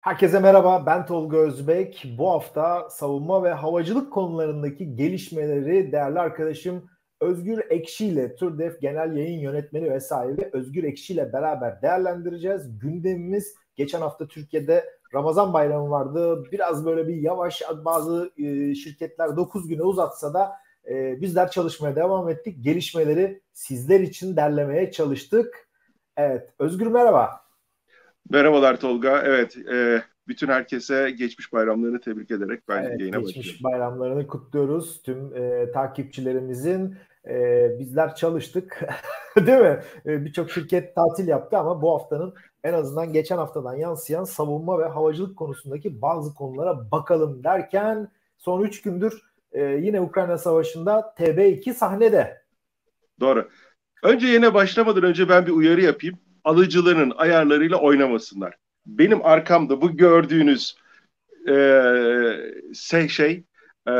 Herkese merhaba, ben Tolga Özbek. Bu hafta savunma ve havacılık konularındaki gelişmeleri değerli arkadaşım Özgür Ekşi ile TÜRDEF Genel Yayın Yönetmeni ve Özgür Ekşi ile beraber değerlendireceğiz. Gündemimiz geçen hafta Türkiye'de Ramazan bayramı vardı. Biraz böyle bir yavaş bazı e, şirketler 9 güne uzatsa da e, bizler çalışmaya devam ettik. Gelişmeleri sizler için derlemeye çalıştık. Evet, Özgür merhaba. Merhabalar Tolga. Evet, e, bütün herkese geçmiş bayramlarını tebrik ederek ben evet, yayına geçmiş başlıyorum. Geçmiş bayramlarını kutluyoruz tüm e, takipçilerimizin. E, bizler çalıştık, değil mi? E, Birçok şirket tatil yaptı ama bu haftanın en azından geçen haftadan yansıyan savunma ve havacılık konusundaki bazı konulara bakalım derken son 3 gündür e, yine Ukrayna Savaşı'nda TB2 sahnede. Doğru. Önce yine başlamadan önce ben bir uyarı yapayım alıcıların ayarlarıyla oynamasınlar. Benim arkamda bu gördüğünüz e, şey e,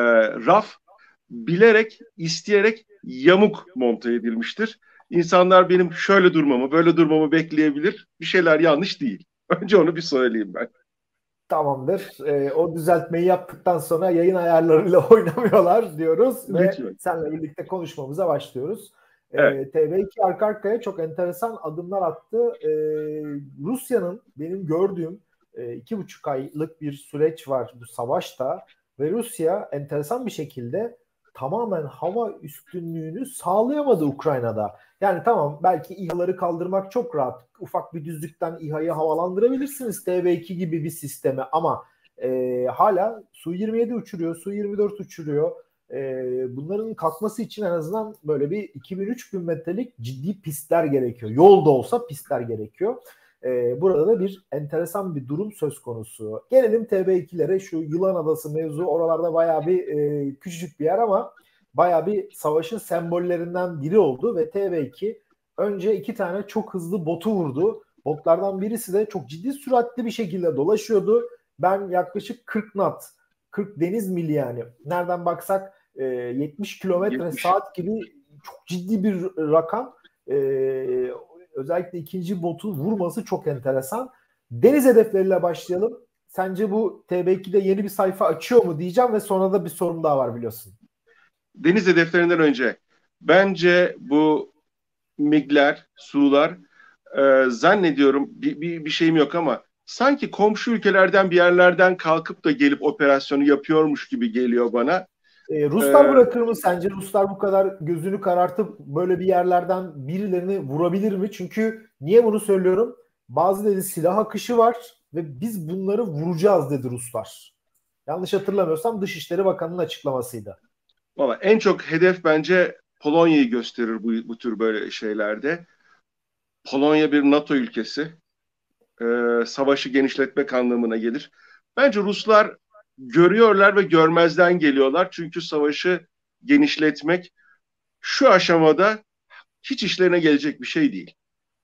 raf bilerek isteyerek yamuk monte edilmiştir. İnsanlar benim şöyle durmamı böyle durmamı bekleyebilir. Bir şeyler yanlış değil. Önce onu bir söyleyeyim ben. Tamamdır. E, o düzeltmeyi yaptıktan sonra yayın ayarlarıyla oynamıyorlar diyoruz Lütfen. ve seninle birlikte konuşmamıza başlıyoruz. Evet. E, TB2 arka arkaya çok enteresan adımlar attı. E, Rusya'nın benim gördüğüm e, iki buçuk aylık bir süreç var bu savaşta ve Rusya enteresan bir şekilde tamamen hava üstünlüğünü sağlayamadı Ukrayna'da. Yani tamam belki İHA'ları kaldırmak çok rahat. Ufak bir düzlükten İHA'yı havalandırabilirsiniz TB2 gibi bir sisteme ama e, hala Su-27 uçuruyor, Su-24 uçuruyor e, bunların kalkması için en azından böyle bir 2003 bin metrelik ciddi pistler gerekiyor. Yol da olsa pistler gerekiyor. E, burada da bir enteresan bir durum söz konusu. Gelelim TB2'lere şu Yılan Adası mevzu oralarda baya bir e, küçücük bir yer ama baya bir savaşın sembollerinden biri oldu ve TB2 önce iki tane çok hızlı botu vurdu. Botlardan birisi de çok ciddi süratli bir şekilde dolaşıyordu. Ben yaklaşık 40 knot, 40 deniz mili yani. Nereden baksak e, 70 kilometre saat gibi çok ciddi bir rakam. E, özellikle ikinci botu vurması çok enteresan. Deniz hedefleriyle başlayalım. Sence bu TB2'de yeni bir sayfa açıyor mu diyeceğim ve sonra da bir sorum daha var biliyorsun. Deniz hedeflerinden önce bence bu MIG'ler, Su'lar e, zannediyorum bir, bir, bir şeyim yok ama sanki komşu ülkelerden bir yerlerden kalkıp da gelip operasyonu yapıyormuş gibi geliyor bana. E, Ruslar ee, bırakır mı sence? Ruslar bu kadar gözünü karartıp böyle bir yerlerden birilerini vurabilir mi? Çünkü niye bunu söylüyorum? Bazı dedi silah akışı var ve biz bunları vuracağız dedi Ruslar. Yanlış hatırlamıyorsam Dışişleri Bakanı'nın açıklamasıydı. Valla en çok hedef bence Polonya'yı gösterir bu, bu tür böyle şeylerde. Polonya bir NATO ülkesi. Ee, savaşı genişletmek anlamına gelir. Bence Ruslar görüyorlar ve görmezden geliyorlar. Çünkü savaşı genişletmek şu aşamada hiç işlerine gelecek bir şey değil.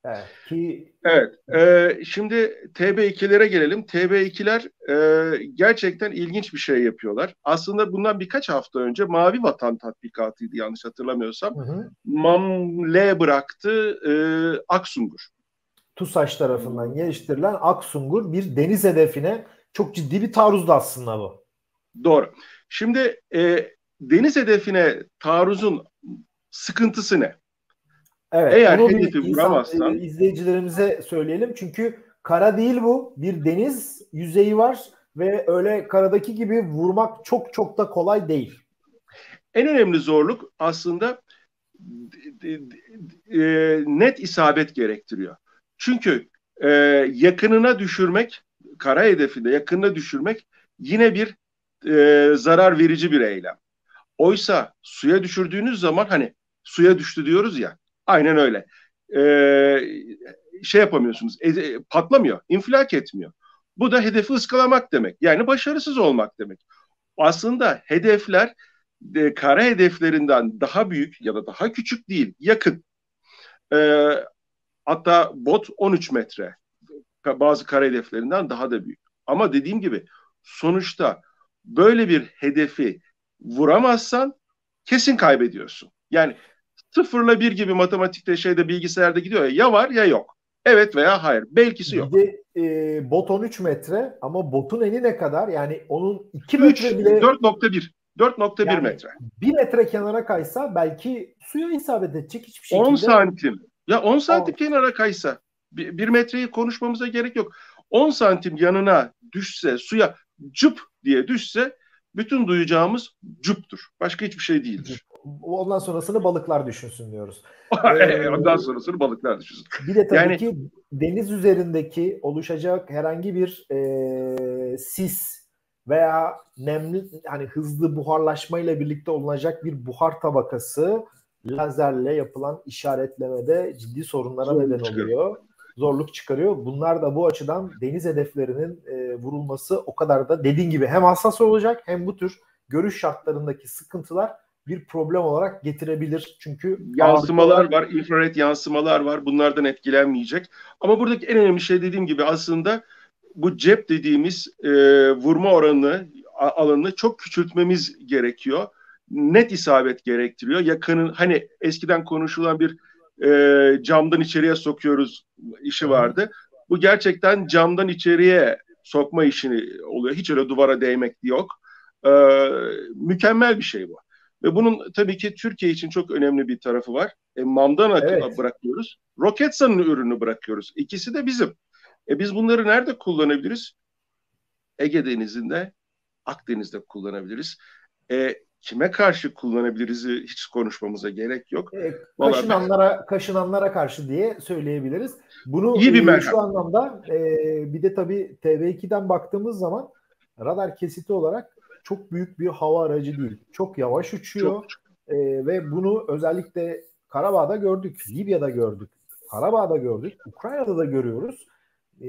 Evet. Ki... Evet. E, şimdi TB2'lere gelelim. TB2'ler e, gerçekten ilginç bir şey yapıyorlar. Aslında bundan birkaç hafta önce Mavi Vatan tatbikatıydı yanlış hatırlamıyorsam. Hı hı. Mamle bıraktı e, Aksungur. TUSAŞ tarafından geliştirilen Aksungur bir deniz hedefine çok ciddi bir taarruzdu aslında bu. Doğru. Şimdi e, deniz hedefine taarruzun sıkıntısı ne? Evet. Eğer hedefi vuramazsan... E, izleyicilerimize söyleyelim. Çünkü kara değil bu. Bir deniz yüzeyi var ve öyle karadaki gibi vurmak çok çok da kolay değil. En önemli zorluk aslında e, net isabet gerektiriyor. Çünkü e, yakınına düşürmek kara hedefinde yakınına düşürmek yine bir e, zarar verici bir eylem. Oysa suya düşürdüğünüz zaman hani suya düştü diyoruz ya aynen öyle. E, şey yapamıyorsunuz e, patlamıyor, infilak etmiyor. Bu da hedefi ıskalamak demek. Yani başarısız olmak demek. Aslında hedefler e, kara hedeflerinden daha büyük ya da daha küçük değil, yakın. E, hatta bot 13 metre bazı kara hedeflerinden daha da büyük. Ama dediğim gibi sonuçta böyle bir hedefi vuramazsan kesin kaybediyorsun. Yani sıfırla bir gibi matematikte şeyde bilgisayarda gidiyor ya ya var ya yok. Evet veya hayır. Belkisi yok. Bir de e, bot 13 metre ama botun eni ne kadar? Yani onun 2 metre bile 4.1 4.1 yani metre. 1 metre kenara kaysa belki suya isabet edecek hiçbir şekilde. 10 santim. Ya 10 santim 10. kenara kaysa 1 metreyi konuşmamıza gerek yok. 10 santim yanına düşse suya cüp diye düşse bütün duyacağımız cüptür. Başka hiçbir şey değildir. Ondan sonrasını balıklar düşünsün diyoruz. ee, Ondan sonrasını balıklar düşünsün. Bir de tabii yani, ki deniz üzerindeki oluşacak herhangi bir e, sis veya nemli hani hızlı buharlaşmayla birlikte olacak bir buhar tabakası lazerle yapılan işaretlemede ciddi sorunlara Zorluk neden çıkıyor. oluyor. Zorluk çıkarıyor. Bunlar da bu açıdan deniz hedeflerinin e, vurulması o kadar da dediğin gibi hem hassas olacak hem bu tür görüş şartlarındaki sıkıntılar bir problem olarak getirebilir. Çünkü yansımalar ağırlıklı... var, infrared yansımalar var. Bunlardan etkilenmeyecek. Ama buradaki en önemli şey dediğim gibi aslında bu cep dediğimiz e, vurma oranını alanını çok küçültmemiz gerekiyor. Net isabet gerektiriyor. Yakının hani eskiden konuşulan bir e, camdan içeriye sokuyoruz işi vardı. Bu gerçekten camdan içeriye sokma işini oluyor. Hiç öyle duvara değmek yok. E, mükemmel bir şey bu. Ve bunun tabii ki Türkiye için çok önemli bir tarafı var. E, MAM'dan evet. bırakıyoruz. Roketsan'ın ürünü bırakıyoruz. İkisi de bizim. E biz bunları nerede kullanabiliriz? Ege Denizi'nde, Akdeniz'de kullanabiliriz. E, kime karşı kullanabiliriz hiç konuşmamıza gerek yok. E, kaşınanlara, ben... kaşınanlara karşı diye söyleyebiliriz. Bunu İyi bir e, şu anlamda e, bir de tabii TV2'den baktığımız zaman radar kesiti olarak çok büyük bir hava aracı değil. Çok yavaş uçuyor çok. E, ve bunu özellikle Karabağ'da gördük, Libya'da gördük, Karabağ'da gördük, Ukrayna'da da görüyoruz e,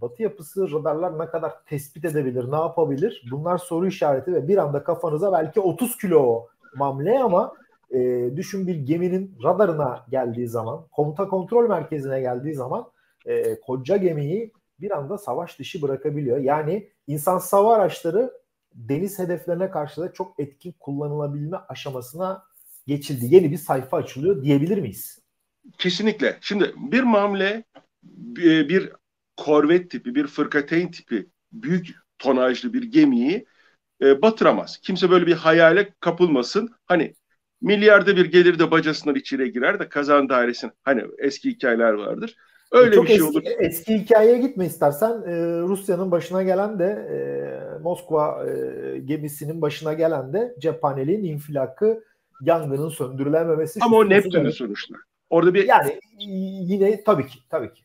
batı yapısı radarlar ne kadar tespit edebilir, ne yapabilir? Bunlar soru işareti ve bir anda kafanıza belki 30 kilo mamle ama e, düşün bir geminin radarına geldiği zaman, komuta kontrol merkezine geldiği zaman e, koca gemiyi bir anda savaş dışı bırakabiliyor. Yani insan hava araçları deniz hedeflerine karşı da çok etkin kullanılabilme aşamasına geçildi. Yeni bir sayfa açılıyor diyebilir miyiz? Kesinlikle. Şimdi bir mamle bir korvet tipi, bir fırkateyn tipi büyük tonajlı bir gemiyi e, batıramaz. Kimse böyle bir hayale kapılmasın. Hani milyarda bir gelir de bacasından içine girer de kazan dairesine. Hani eski hikayeler vardır. Öyle Çok bir şey eski, olur. Eski hikayeye gitme istersen. Ee, Rusya'nın başına gelen de e, Moskva e, gemisinin başına gelen de cephaneliğin infilakı yangının söndürülememesi. Ama o Neptün'ün sonuçta. Orada bir yani yine tabii ki tabii ki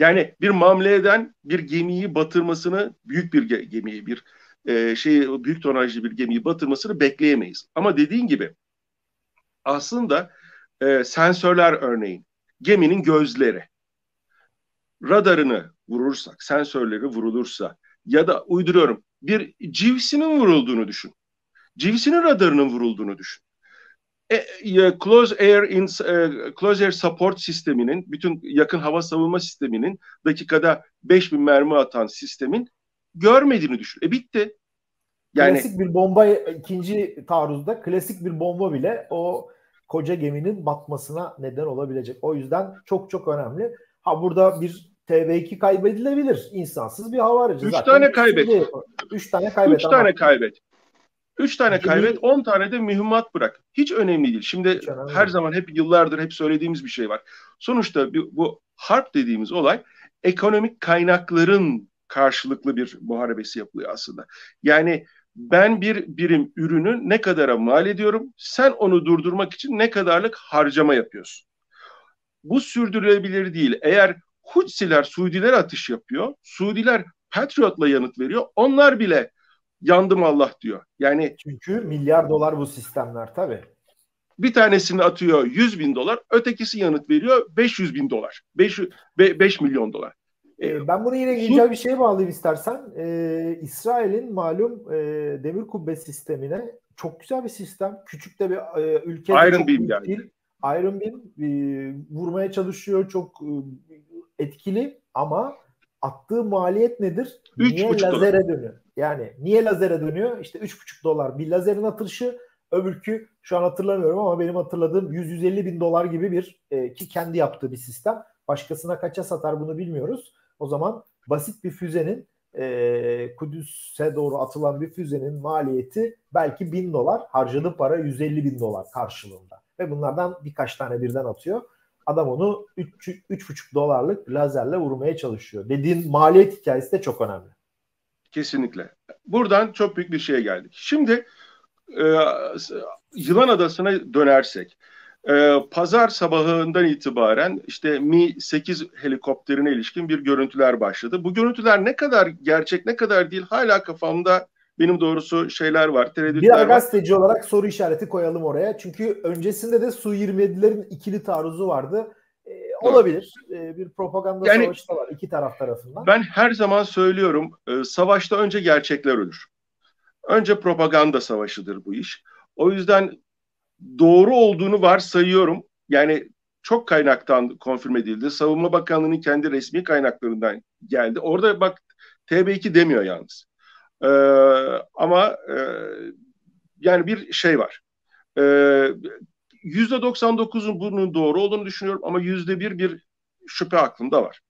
yani bir mamleden bir gemiyi batırmasını büyük bir gemiyi bir e, şey büyük tonajlı bir gemiyi batırmasını bekleyemeyiz. Ama dediğin gibi aslında e, sensörler örneğin geminin gözleri radarını vurursak, sensörleri vurulursa ya da uyduruyorum bir civsinin vurulduğunu düşün. Civsinin radarının vurulduğunu düşün. E, close Air in, e, Close Air Support sisteminin, bütün yakın hava savunma sisteminin dakikada 5000 mermi atan sistemin görmediğini düşün. E bitti. Yani klasik bir bomba ikinci taarruzda klasik bir bomba bile o koca geminin batmasına neden olabilecek. O yüzden çok çok önemli. Ha burada bir TB2 kaybedilebilir. İnsansız bir hava aracı. Üç Zaten tane kaybet. Üç tane kaybet. Üç tane kaybet. Üç tane kaybet, on tane de mühimmat bırak. Hiç önemli değil. Şimdi önemli. her zaman hep yıllardır hep söylediğimiz bir şey var. Sonuçta bu harp dediğimiz olay ekonomik kaynakların karşılıklı bir muharebesi yapılıyor aslında. Yani ben bir birim ürünü ne kadara mal ediyorum, sen onu durdurmak için ne kadarlık harcama yapıyorsun. Bu sürdürülebilir değil. Eğer Hutsiler, Suudiler atış yapıyor, Suudiler Patriot'la yanıt veriyor, onlar bile yandım Allah diyor. Yani çünkü milyar dolar bu sistemler tabii. Bir tanesini atıyor 100 bin dolar, ötekisi yanıt veriyor 500 bin dolar. 5, 5 milyon dolar. Ee, ben bunu yine güncel bir şeye bağlayayım istersen. Ee, İsrail'in malum e, demir kubbe sistemine çok güzel bir sistem. Küçük de bir e, ülke. Iron Beam yani. Değil. Iron Beam e, vurmaya çalışıyor. Çok e, etkili ama attığı maliyet nedir? Niye lazere dolar. dönüyor? Yani niye lazere dönüyor? İşte 3,5 dolar bir lazerin atışı. Öbürkü şu an hatırlamıyorum ama benim hatırladığım 100-150 bin dolar gibi bir e, ki kendi yaptığı bir sistem. Başkasına kaça satar bunu bilmiyoruz. O zaman basit bir füzenin e, Kudüs'e doğru atılan bir füzenin maliyeti belki bin dolar. Harcadığı para 150 bin dolar karşılığında. Ve bunlardan birkaç tane birden atıyor. Adam onu 3,5 dolarlık lazerle vurmaya çalışıyor. Dediğin maliyet hikayesi de çok önemli. Kesinlikle. Buradan çok büyük bir şeye geldik. Şimdi e, Yılan Adası'na dönersek. E, pazar sabahından itibaren işte Mi-8 helikopterine ilişkin bir görüntüler başladı. Bu görüntüler ne kadar gerçek ne kadar değil hala kafamda benim doğrusu şeyler var, tereddütler bir var. gazeteci olarak soru işareti koyalım oraya. Çünkü öncesinde de Su-27'lerin ikili taarruzu vardı. Ee, olabilir. Ee, bir propaganda yani, savaşı da var iki taraf tarafından. Ben her zaman söylüyorum, e, savaşta önce gerçekler ölür. Önce propaganda savaşıdır bu iş. O yüzden doğru olduğunu varsayıyorum. Yani çok kaynaktan konfirm edildi. Savunma Bakanlığı'nın kendi resmi kaynaklarından geldi. Orada bak TB2 demiyor yalnız. Ee, ama e, yani bir şey var. Ee, %99'un bunun doğru olduğunu düşünüyorum ama %1 bir şüphe aklımda var.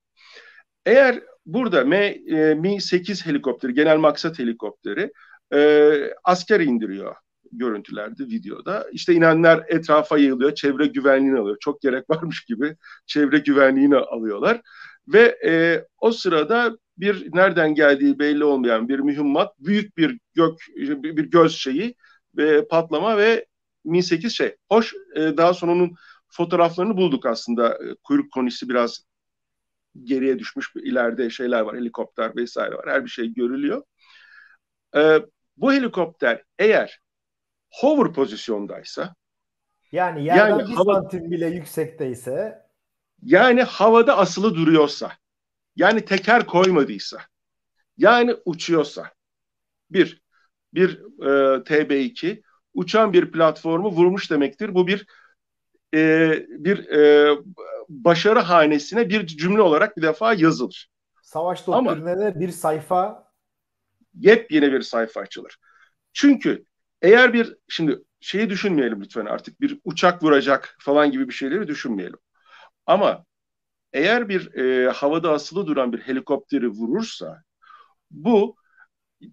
Eğer burada M, e, Mi-8 helikopteri, genel maksat helikopteri e, asker indiriyor görüntülerde, videoda. İşte inenler etrafa yığılıyor, çevre güvenliğini alıyor. Çok gerek varmış gibi çevre güvenliğini alıyorlar. Ve e, o sırada bir nereden geldiği belli olmayan bir mühimmat, büyük bir gök, bir göz şeyi ve patlama ve Mi-8 şey. Hoş e, daha sonra onun fotoğraflarını bulduk aslında. E, kuyruk konisi biraz geriye düşmüş ileride şeyler var, helikopter vesaire var. Her bir şey görülüyor. E, bu helikopter eğer hover pozisyondaysa yani yerden yani bir hava, santim bile yüksekteyse yani havada asılı duruyorsa yani teker koymadıysa yani uçuyorsa bir bir e, TB2 uçan bir platformu vurmuş demektir. Bu bir e, bir e, başarı hanesine bir cümle olarak bir defa yazılır. Savaş doktrinine bir sayfa yepyeni bir sayfa açılır. Çünkü eğer bir şimdi şeyi düşünmeyelim lütfen artık bir uçak vuracak falan gibi bir şeyleri düşünmeyelim. Ama eğer bir e, havada asılı duran bir helikopteri vurursa bu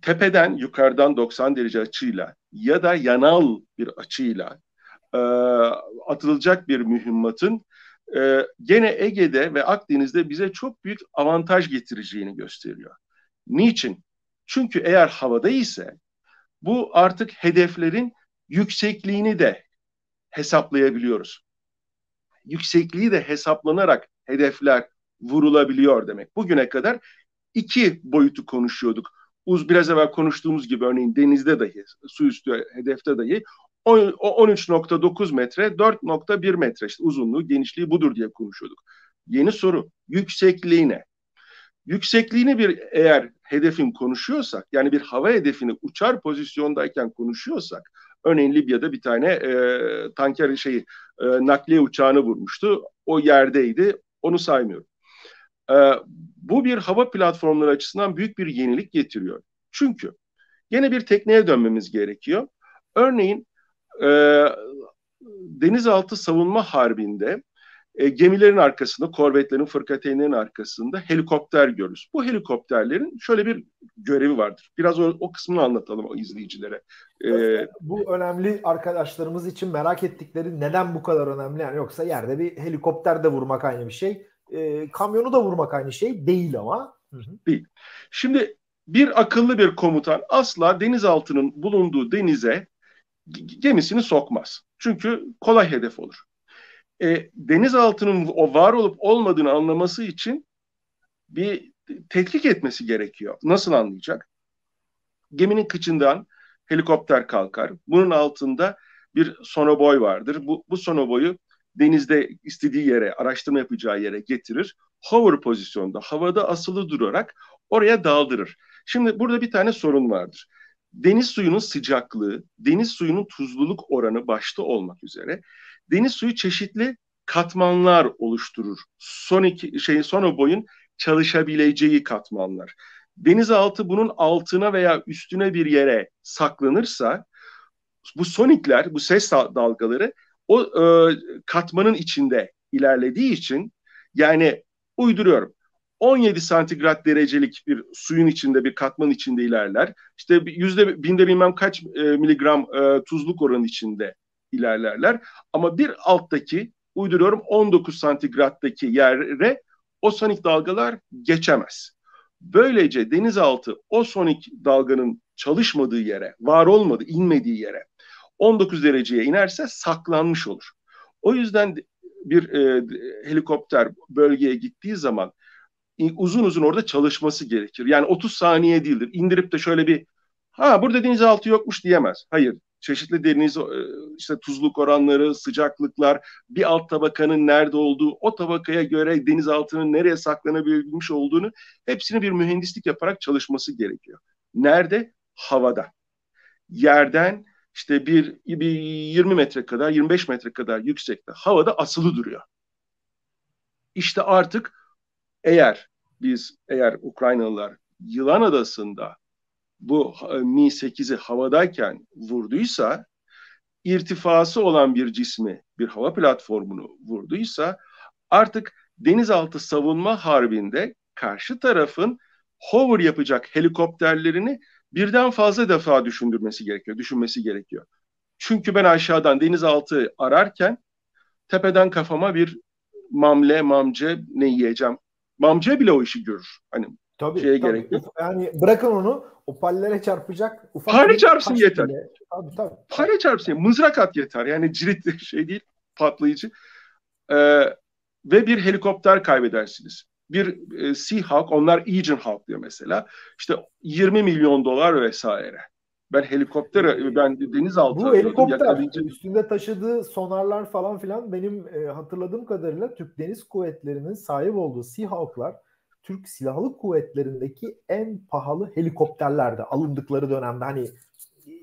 tepeden yukarıdan 90 derece açıyla ya da yanal bir açıyla e, atılacak bir mühimmatın e, gene Ege'de ve Akdeniz'de bize çok büyük avantaj getireceğini gösteriyor. Niçin? Çünkü eğer havada ise bu artık hedeflerin yüksekliğini de hesaplayabiliyoruz. Yüksekliği de hesaplanarak hedefler vurulabiliyor demek. Bugüne kadar iki boyutu konuşuyorduk. Uz biraz evvel konuştuğumuz gibi örneğin denizde dahi, su üstü hedefte dahi o 13.9 metre, 4.1 metre işte uzunluğu, genişliği budur diye konuşuyorduk. Yeni soru yüksekliğine. Yüksekliğini bir eğer hedefin konuşuyorsak yani bir hava hedefini uçar pozisyondayken konuşuyorsak örneğin Libya'da bir tane e, tanker şeyi e, nakliye uçağını vurmuştu. O yerdeydi. Onu saymıyorum. E, bu bir hava platformları açısından büyük bir yenilik getiriyor. Çünkü yine bir tekneye dönmemiz gerekiyor. Örneğin e, denizaltı savunma harbinde e, gemilerin arkasında, korvetlerin, fırkateynlerin arkasında helikopter görürüz. Bu helikopterlerin şöyle bir görevi vardır. Biraz o, o kısmını anlatalım o izleyicilere. Ee, bu önemli arkadaşlarımız için merak ettikleri neden bu kadar önemli? Yani yoksa yerde bir helikopter de vurmak aynı bir şey. E, kamyonu da vurmak aynı şey değil ama. Değil. Şimdi bir akıllı bir komutan asla denizaltının bulunduğu denize gemisini sokmaz. Çünkü kolay hedef olur e, denizaltının o var olup olmadığını anlaması için bir tetkik etmesi gerekiyor. Nasıl anlayacak? Geminin kıçından helikopter kalkar. Bunun altında bir sonoboy vardır. Bu, bu sonoboyu denizde istediği yere, araştırma yapacağı yere getirir. Hover pozisyonda, havada asılı durarak oraya daldırır. Şimdi burada bir tane sorun vardır. Deniz suyunun sıcaklığı, deniz suyunun tuzluluk oranı başta olmak üzere deniz suyu çeşitli katmanlar oluşturur. Son iki şeyin sonu boyun çalışabileceği katmanlar. Denizaltı bunun altına veya üstüne bir yere saklanırsa bu sonikler, bu ses dalgaları o e, katmanın içinde ilerlediği için yani uyduruyorum. 17 santigrat derecelik bir suyun içinde bir katman içinde ilerler. İşte yüzde binde bilmem kaç e, miligram e, tuzluk oranı içinde ilerlerler. Ama bir alttaki uyduruyorum 19 santigrattaki yere o sonik dalgalar geçemez. Böylece denizaltı o sonik dalganın çalışmadığı yere, var olmadığı, inmediği yere 19 dereceye inerse saklanmış olur. O yüzden bir e, helikopter bölgeye gittiği zaman uzun uzun orada çalışması gerekir. Yani 30 saniye değildir. İndirip de şöyle bir ha burada denizaltı yokmuş diyemez. Hayır. Çeşitli deniz e, işte tuzluk oranları, sıcaklıklar, bir alt tabakanın nerede olduğu, o tabakaya göre denizaltının nereye saklanabilmiş olduğunu hepsini bir mühendislik yaparak çalışması gerekiyor. Nerede? Havada. Yerden işte bir, bir 20 metre kadar, 25 metre kadar yüksekte havada asılı duruyor. İşte artık eğer biz eğer Ukraynalılar Yılan Adası'nda bu e, Mi-8'i havadayken vurduysa irtifası olan bir cismi, bir hava platformunu vurduysa artık denizaltı savunma harbinde karşı tarafın hover yapacak helikopterlerini birden fazla defa düşündürmesi gerekiyor, düşünmesi gerekiyor. Çünkü ben aşağıdan denizaltı ararken tepeden kafama bir mamle, mamce ne yiyeceğim Mamca bile o işi görür. Hani tabii, şeye tabii. gerek yok. Yani bırakın onu o pallere çarpacak. Ufak Pare çarpsın yeter. Bile. Tabii, tabii. Pare çarpsın. Mızrak at yeter. Yani cirit şey değil patlayıcı. Ee, ve bir helikopter kaybedersiniz. Bir e, Seahawk, onlar Aegean Hawk diyor mesela. İşte 20 milyon dolar vesaire. Ben helikopter, ben denizaltı Bu helikopter yakalayınca... üstünde taşıdığı sonarlar falan filan benim e, hatırladığım kadarıyla Türk Deniz Kuvvetleri'nin sahip olduğu Seahawk'lar Türk Silahlı Kuvvetleri'ndeki en pahalı helikopterlerdi alındıkları dönemde. Hani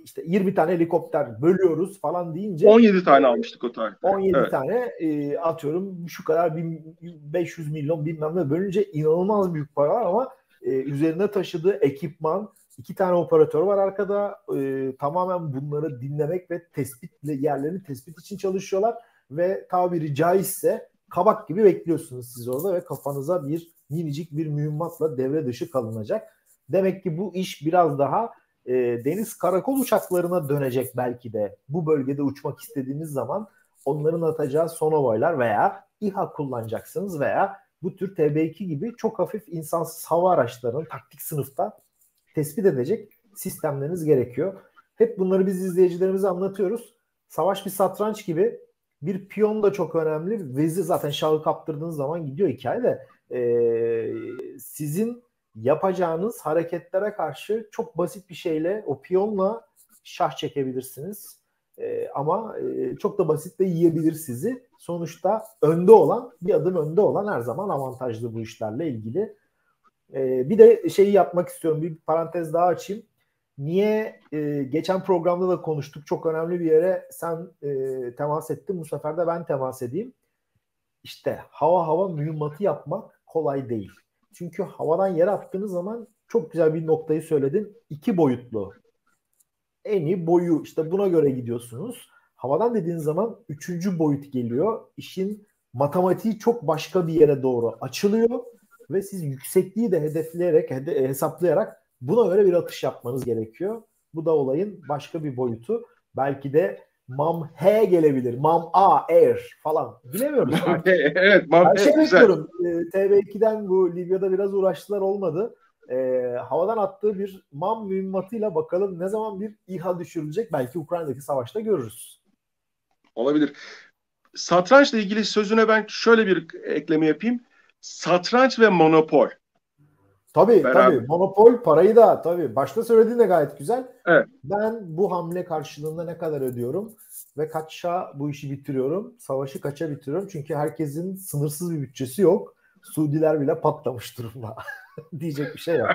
işte 20 tane helikopter bölüyoruz falan deyince 17 tane almıştık o tarihte. 17 evet. tane e, atıyorum şu kadar 500 milyon bilmem ne bölünce inanılmaz büyük para ama e, üzerine taşıdığı ekipman İki tane operatör var arkada. E, tamamen bunları dinlemek ve tespit yerlerini tespit için çalışıyorlar ve tabiri caizse kabak gibi bekliyorsunuz siz orada ve kafanıza bir minicik bir mühimmatla devre dışı kalınacak. Demek ki bu iş biraz daha e, deniz karakol uçaklarına dönecek belki de. Bu bölgede uçmak istediğiniz zaman onların atacağı sonovoylar veya İHA kullanacaksınız veya bu tür TB2 gibi çok hafif insansız hava araçlarının taktik sınıfta tespit edecek sistemleriniz gerekiyor. Hep bunları biz izleyicilerimize anlatıyoruz. Savaş bir satranç gibi bir piyon da çok önemli. Vezi zaten şahı kaptırdığınız zaman gidiyor hikaye de ee, sizin yapacağınız hareketlere karşı çok basit bir şeyle o piyonla şah çekebilirsiniz. E, ama e, çok da basit de yiyebilir sizi. Sonuçta önde olan, bir adım önde olan her zaman avantajlı bu işlerle ilgili. E, bir de şeyi yapmak istiyorum. Bir parantez daha açayım. Niye e, geçen programda da konuştuk. Çok önemli bir yere sen e, temas ettin. Bu sefer de ben temas edeyim. İşte hava hava mühimmatı yapmak kolay değil. Çünkü havadan yere attığınız zaman çok güzel bir noktayı söyledin. İki boyutlu. Eni boyu işte buna göre gidiyorsunuz. Havadan dediğin zaman üçüncü boyut geliyor. İşin matematiği çok başka bir yere doğru açılıyor ve siz yüksekliği de hedefleyerek, hede- hesaplayarak buna göre bir atış yapmanız gerekiyor. Bu da olayın başka bir boyutu. Belki de Mam H gelebilir. Mam A Air falan. Bilemiyoruz. evet, Mam Her şey bekliyorum. E, ee, TV2'den bu Libya'da biraz uğraştılar olmadı. E, havadan attığı bir MAM mühimmatıyla bakalım ne zaman bir İHA düşürülecek. Belki Ukrayna'daki savaşta görürüz. Olabilir. Satrançla ilgili sözüne ben şöyle bir ekleme yapayım satranç ve monopol. Tabii Beraber. tabii. Monopol parayı da tabii. Başta söylediğin de gayet güzel. Evet. Ben bu hamle karşılığında ne kadar ödüyorum ve kaça bu işi bitiriyorum? Savaşı kaça bitiriyorum? Çünkü herkesin sınırsız bir bütçesi yok. Suudiler bile patlamış durumda. Diyecek bir şey yok.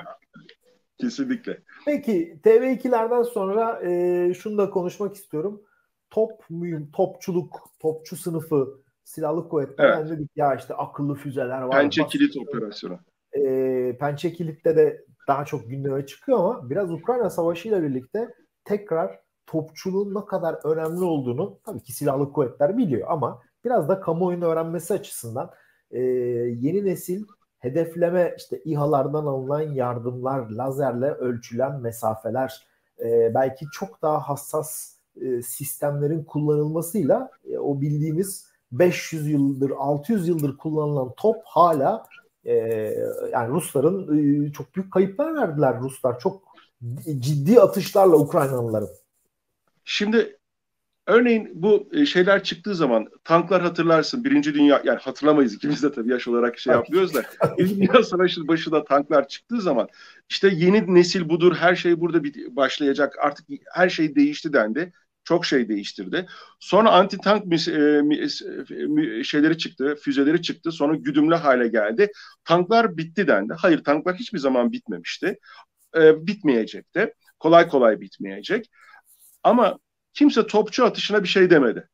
Kesinlikle. Peki TV2'lerden sonra e, şunu da konuşmak istiyorum. Top mühim, topçuluk, topçu sınıfı silahlı kuvvetler evet. dedik ya işte akıllı füzeler var. Pençe kilit operasyonu. E, pençe kilitte de daha çok gündeme çıkıyor ama biraz Ukrayna Savaşı ile birlikte tekrar topçuluğun ne kadar önemli olduğunu tabii ki silahlı kuvvetler biliyor ama biraz da kamuoyunun öğrenmesi açısından e, yeni nesil hedefleme işte İHA'lardan alınan yardımlar, lazerle ölçülen mesafeler, e, belki çok daha hassas e, sistemlerin kullanılmasıyla e, o bildiğimiz 500 yıldır, 600 yıldır kullanılan top hala e, yani Rusların e, çok büyük kayıplar verdiler Ruslar. Çok ciddi atışlarla Ukraynalıların. Şimdi örneğin bu e, şeyler çıktığı zaman tanklar hatırlarsın. Birinci Dünya yani hatırlamayız ikimiz de tabii yaş olarak şey yapıyoruz da. Birinci Dünya Savaşı'nın başında tanklar çıktığı zaman işte yeni nesil budur her şey burada başlayacak artık her şey değişti dendi. Çok şey değiştirdi. Sonra anti tank e, şeyleri çıktı, füzeleri çıktı. Sonra güdümlü hale geldi. Tanklar bitti dendi. Hayır tanklar hiçbir zaman bitmemişti. E, bitmeyecekti. Kolay kolay bitmeyecek. Ama kimse topçu atışına bir şey demedi.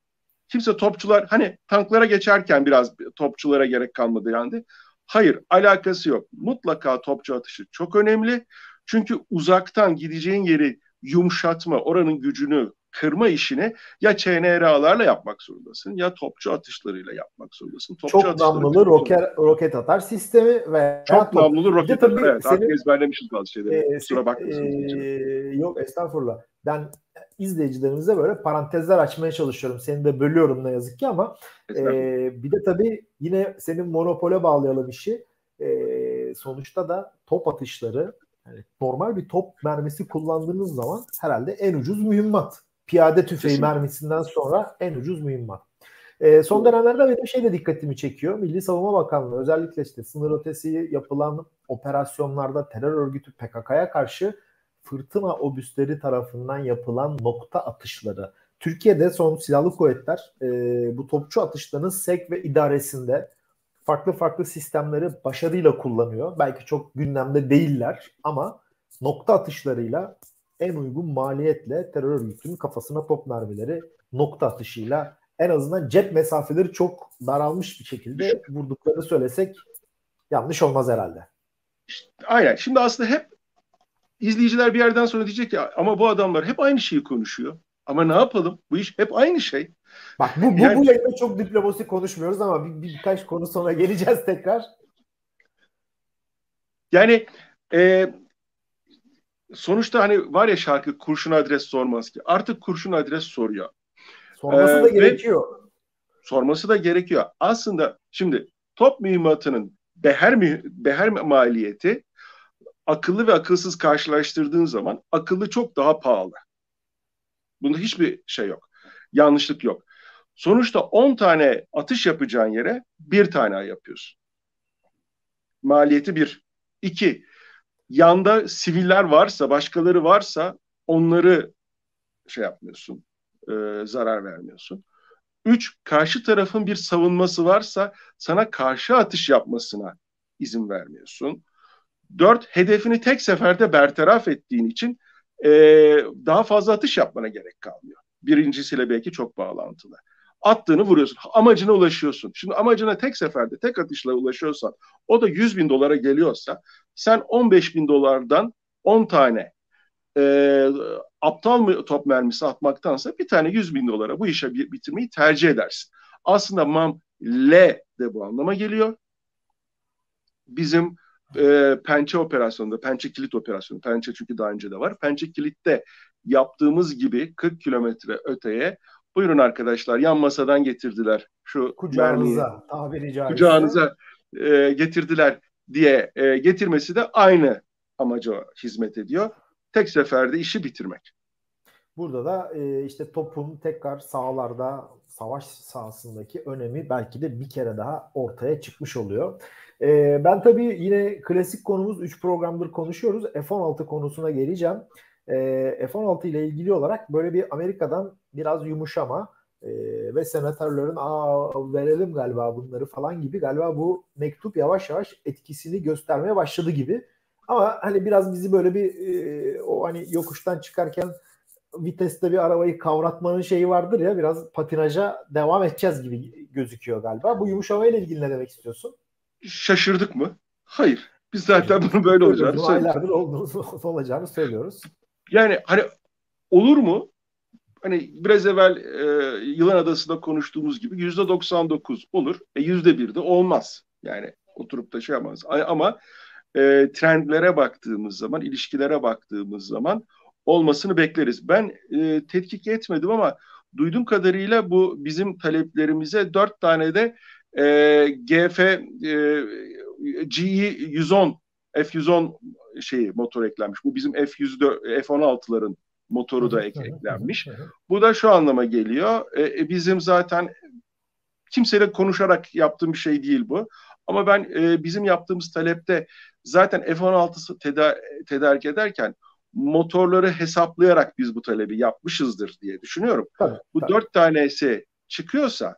Kimse topçular hani tanklara geçerken biraz topçulara gerek kalmadı yani. Hayır alakası yok. Mutlaka topçu atışı çok önemli. Çünkü uzaktan gideceğin yeri yumuşatma, oranın gücünü kırma işini ya ÇNRA'larla yapmak zorundasın ya topçu atışlarıyla yapmak zorundasın. Topçu çok namlulu roket, roket atar sistemi ve çok namlulu roket atar. Evet, senin, ezberlemişiz bazı şeyleri. E, Kusura bakmasın. E, yok estağfurullah. Ben izleyicilerimize böyle parantezler açmaya çalışıyorum. Seni de bölüyorum ne yazık ki ama e, bir de tabii yine senin monopole bağlayalım işi. E, sonuçta da top atışları yani normal bir top mermisi kullandığınız zaman herhalde en ucuz mühimmat. Piyade tüfeği Kesinlikle. mermisinden sonra en ucuz mühimmat. E, son dönemlerde benim şey de dikkatimi çekiyor. Milli Savunma Bakanlığı özellikle işte sınır ötesi yapılan operasyonlarda terör örgütü PKK'ya karşı fırtına obüsleri tarafından yapılan nokta atışları. Türkiye'de son silahlı kuvvetler e, bu topçu atışlarının sek ve idaresinde farklı farklı sistemleri başarıyla kullanıyor. Belki çok gündemde değiller ama nokta atışlarıyla en uygun maliyetle terör örgütünün kafasına top mermileri nokta atışıyla en azından cep mesafeleri çok daralmış bir şekilde vurduklarını söylesek yanlış olmaz herhalde. aynen. Şimdi aslında hep izleyiciler bir yerden sonra diyecek ya ama bu adamlar hep aynı şeyi konuşuyor. Ama ne yapalım? Bu iş hep aynı şey. Bak bu, bu, yani, bu yayında çok diplomasi konuşmuyoruz ama bir, bir, birkaç konu sonra geleceğiz tekrar. Yani e, sonuçta hani var ya şarkı kurşun adres sormaz ki. Artık kurşun adres soruyor. Sorması ee, da gerekiyor. Sorması da gerekiyor. Aslında şimdi top mühimmatının beher, beher maliyeti akıllı ve akılsız karşılaştırdığın zaman akıllı çok daha pahalı. Bunda hiçbir şey yok. Yanlışlık yok. Sonuçta 10 tane atış yapacağın yere bir tane yapıyorsun. Maliyeti bir. İki, yanda siviller varsa, başkaları varsa onları şey yapmıyorsun, e, zarar vermiyorsun. Üç, karşı tarafın bir savunması varsa sana karşı atış yapmasına izin vermiyorsun. Dört, hedefini tek seferde bertaraf ettiğin için e, daha fazla atış yapmana gerek kalmıyor. Birincisiyle belki çok bağlantılı. Attığını vuruyorsun. Amacına ulaşıyorsun. Şimdi amacına tek seferde, tek atışla ulaşıyorsan o da 100 bin dolara geliyorsa sen 15 bin dolardan 10 tane e, aptal mı top mermisi atmaktansa bir tane 100 bin dolara bu işe bitirmeyi tercih edersin. Aslında MAM L de bu anlama geliyor. Bizim e, pençe operasyonunda, pençe kilit operasyonu, pençe çünkü daha önce de var. Pençe kilitte yaptığımız gibi 40 kilometre öteye buyurun arkadaşlar yan masadan getirdiler şu kucağınıza mermiyi, tabiri caizse. Kucağınıza e, getirdiler diye e, getirmesi de aynı amaca hizmet ediyor. Tek seferde işi bitirmek. Burada da e, işte topun tekrar sahalarda savaş sahasındaki önemi belki de bir kere daha ortaya çıkmış oluyor. E, ben tabii yine klasik konumuz 3 programdır konuşuyoruz. F-16 konusuna geleceğim. E, F-16 ile ilgili olarak böyle bir Amerika'dan biraz yumuşama e, ve senatörlerin aa verelim galiba bunları falan gibi galiba bu mektup yavaş yavaş etkisini göstermeye başladı gibi. Ama hani biraz bizi böyle bir e, o hani yokuştan çıkarken viteste bir arabayı kavratmanın şeyi vardır ya biraz patinaja devam edeceğiz gibi gözüküyor galiba. Bu yumuşama ile ilgili ne demek istiyorsun? Şaşırdık mı? Hayır. Biz zaten bunu böyle olacağını söylüyoruz. Aylardır olacağını söylüyoruz. Yani hani olur mu? Hani biraz evvel e, Yılan Adası'nda konuştuğumuz gibi yüzde 99 olur. E yüzde bir de olmaz. Yani oturup taşıyamaz. Ama e, trendlere baktığımız zaman, ilişkilere baktığımız zaman olmasını bekleriz. Ben e, tetkik etmedim ama duyduğum kadarıyla bu bizim taleplerimize dört tane de e, GF e, GE 110 F110 şeyi motor eklenmiş. Bu bizim F100 F16'ların motoru da ek, eklenmiş. Bu da şu anlama geliyor. E, e, bizim zaten kimseyle konuşarak yaptığım bir şey değil bu. Ama ben e, bizim yaptığımız talepte zaten F-16'sı teda tedarik ederken motorları hesaplayarak biz bu talebi yapmışızdır diye düşünüyorum. Tabii, bu tabii. dört tanesi çıkıyorsa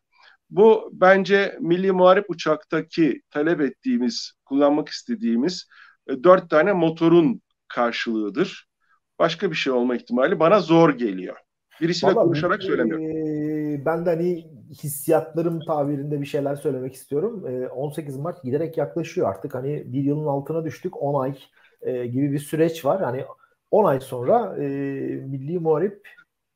bu bence Milli Muharip Uçak'taki talep ettiğimiz, kullanmak istediğimiz e, dört tane motorun karşılığıdır. Başka bir şey olma ihtimali bana zor geliyor. Birisiyle Vallahi, konuşarak e, söylemiyorum. E, ben de hani hissiyatlarım tabirinde bir şeyler söylemek istiyorum. E, 18 Mart giderek yaklaşıyor artık. Hani bir yılın altına düştük. 10 ay e, gibi bir süreç var. Hani 10 ay sonra e, Milli Muharip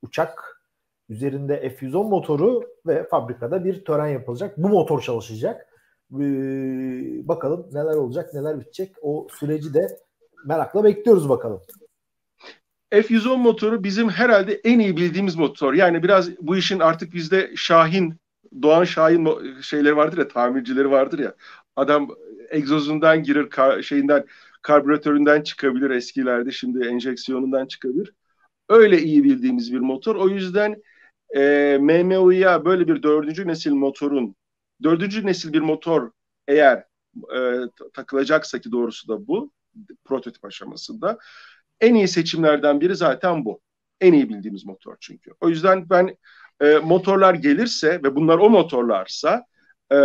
uçak üzerinde F-110 motoru ve fabrikada bir tören yapılacak. Bu motor çalışacak. Ee, bakalım neler olacak, neler bitecek. O süreci de merakla bekliyoruz bakalım. F-110 motoru bizim herhalde en iyi bildiğimiz motor. Yani biraz bu işin artık bizde Şahin, Doğan Şahin şeyleri vardır ya, tamircileri vardır ya. Adam egzozundan girir, kar, şeyinden karbüratöründen çıkabilir eskilerde, şimdi enjeksiyonundan çıkabilir. Öyle iyi bildiğimiz bir motor. O yüzden e, MMU'ya böyle bir dördüncü nesil motorun, dördüncü nesil bir motor eğer e, takılacaksa ki doğrusu da bu, prototip aşamasında en iyi seçimlerden biri zaten bu. En iyi bildiğimiz motor çünkü. O yüzden ben e, motorlar gelirse ve bunlar o motorlarsa e,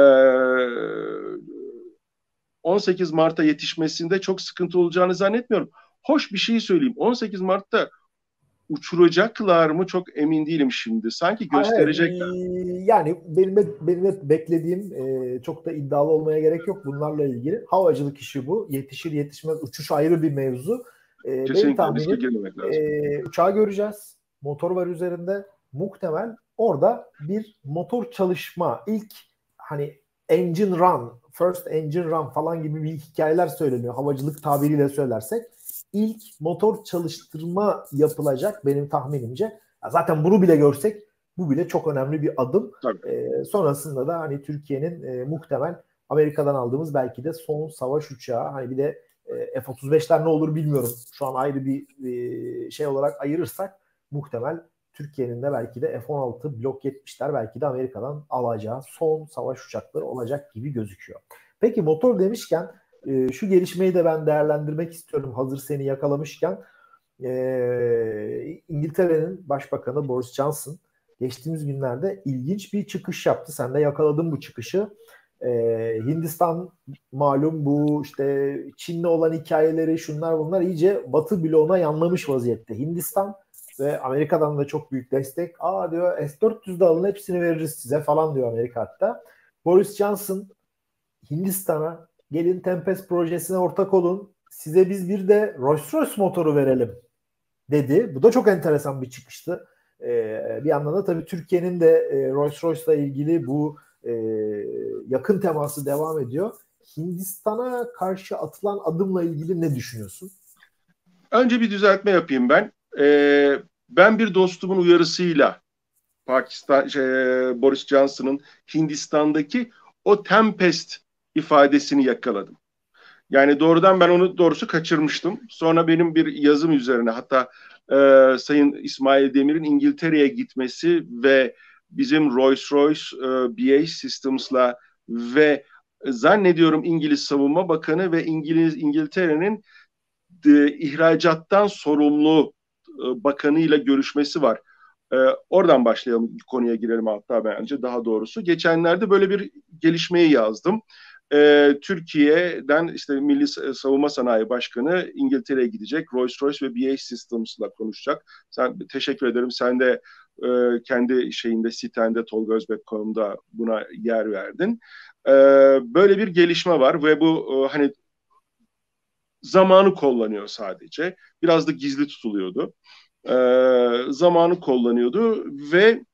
18 Mart'a yetişmesinde çok sıkıntı olacağını zannetmiyorum. Hoş bir şey söyleyeyim. 18 Mart'ta uçuracaklar mı çok emin değilim şimdi. Sanki gösterecekler. Evet, yani benim benim beklediğim e, çok da iddialı olmaya gerek yok bunlarla ilgili. Havacılık işi bu. Yetişir yetişmez uçuş ayrı bir mevzu. E, Kesinlikle tahminim, e, uçağı göreceğiz. Motor var üzerinde. Muhtemel orada bir motor çalışma ilk hani engine run, first engine run falan gibi bir hikayeler söyleniyor. Havacılık tabiriyle söylersek ilk motor çalıştırma yapılacak benim tahminimce. Zaten bunu bile görsek bu bile çok önemli bir adım. E, sonrasında da hani Türkiye'nin e, muhtemel Amerika'dan aldığımız belki de son savaş uçağı hani bir de e, F-35'ler ne olur bilmiyorum. Şu an ayrı bir e, şey olarak ayırırsak muhtemel Türkiye'nin de belki de F-16 Blok 70'ler belki de Amerika'dan alacağı son savaş uçakları olacak gibi gözüküyor. Peki motor demişken e, şu gelişmeyi de ben değerlendirmek istiyorum hazır seni yakalamışken. E, İngiltere'nin Başbakanı Boris Johnson geçtiğimiz günlerde ilginç bir çıkış yaptı. Sen de yakaladın bu çıkışı. E, Hindistan malum bu işte Çin'le olan hikayeleri şunlar bunlar iyice Batı bloğuna yanlamış vaziyette. Hindistan ve Amerika'dan da çok büyük destek. Aa diyor S-400'de alın hepsini veririz size falan diyor Amerika hatta. Boris Johnson Hindistan'a gelin Tempest projesine ortak olun. Size biz bir de Rolls-Royce motoru verelim dedi. Bu da çok enteresan bir çıkıştı. Ee, bir yandan da tabii Türkiye'nin de e, Rolls-Royce'la ilgili bu e, yakın teması devam ediyor. Hindistan'a karşı atılan adımla ilgili ne düşünüyorsun? Önce bir düzeltme yapayım ben. Ee, ben bir dostumun uyarısıyla Pakistan şey, Boris Johnson'ın Hindistan'daki o Tempest ifadesini yakaladım. Yani doğrudan ben onu doğrusu kaçırmıştım. Sonra benim bir yazım üzerine hatta e, Sayın İsmail Demir'in İngiltere'ye gitmesi ve bizim Rolls-Royce e, BAE Systems'la ve zannediyorum İngiliz Savunma Bakanı ve İngiliz İngiltere'nin e, ihracattan sorumlu e, bakanıyla görüşmesi var. E, oradan başlayalım konuya girelim hatta bence daha doğrusu. Geçenlerde böyle bir gelişmeyi yazdım e, Türkiye'den işte Milli Savunma Sanayi Başkanı İngiltere'ye gidecek. Rolls-Royce ve BAE Systems'la konuşacak. Sen teşekkür ederim. Sen de e, kendi şeyinde sitende Tolga Özbek.com'da buna yer verdin. E, böyle bir gelişme var ve bu e, hani zamanı kullanıyor sadece. Biraz da gizli tutuluyordu. E, zamanı kullanıyordu ve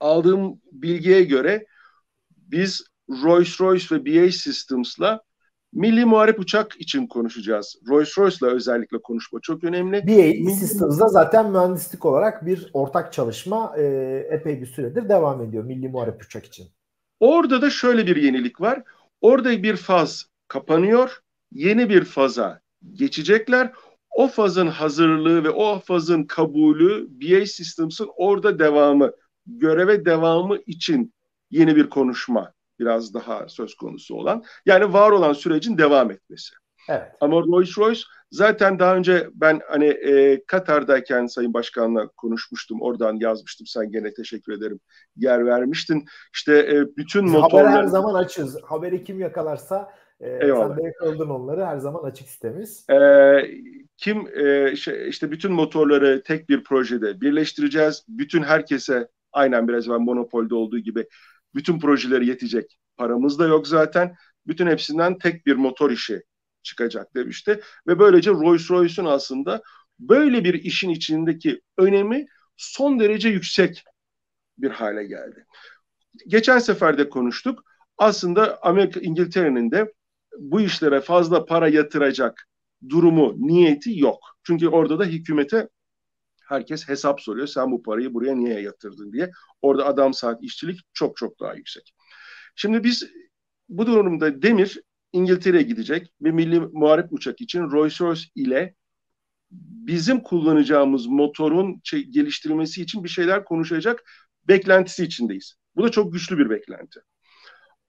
aldığım bilgiye göre biz Rolls-Royce ve BAE Systems'la Milli Muharip Uçak için konuşacağız. Rolls-Royce'la özellikle konuşma çok önemli. BAE Systems'da zaten mühendislik olarak bir ortak çalışma e, epey bir süredir devam ediyor Milli Muharip Uçak için. Orada da şöyle bir yenilik var. Orada bir faz kapanıyor. Yeni bir faza geçecekler. O fazın hazırlığı ve o fazın kabulü BA Systems'ın orada devamı, göreve devamı için yeni bir konuşma biraz daha söz konusu olan. Yani var olan sürecin devam etmesi. Evet. Ama Rolls-Royce zaten daha önce ben hani e, Katar'dayken Sayın Başkan'la konuşmuştum. Oradan yazmıştım. Sen gene teşekkür ederim. Yer vermiştin. İşte e, bütün Biz motorlar... Haberi her zaman açız. Haberi kim yakalarsa e, sen de yakaladın onları. Her zaman açık sistemiz. E, kim e, şey, işte bütün motorları tek bir projede birleştireceğiz. Bütün herkese aynen biraz ben monopolde olduğu gibi bütün projeleri yetecek paramız da yok zaten. Bütün hepsinden tek bir motor işi çıkacak demişti. Ve böylece Rolls-Royce'un aslında böyle bir işin içindeki önemi son derece yüksek bir hale geldi. Geçen sefer de konuştuk. Aslında Amerika İngiltere'nin de bu işlere fazla para yatıracak durumu, niyeti yok. Çünkü orada da hükümete herkes hesap soruyor. Sen bu parayı buraya niye yatırdın diye. Orada adam saat işçilik çok çok daha yüksek. Şimdi biz bu durumda Demir İngiltere'ye gidecek ve milli muharip uçak için Rolls-Royce ile bizim kullanacağımız motorun geliştirilmesi için bir şeyler konuşacak beklentisi içindeyiz. Bu da çok güçlü bir beklenti.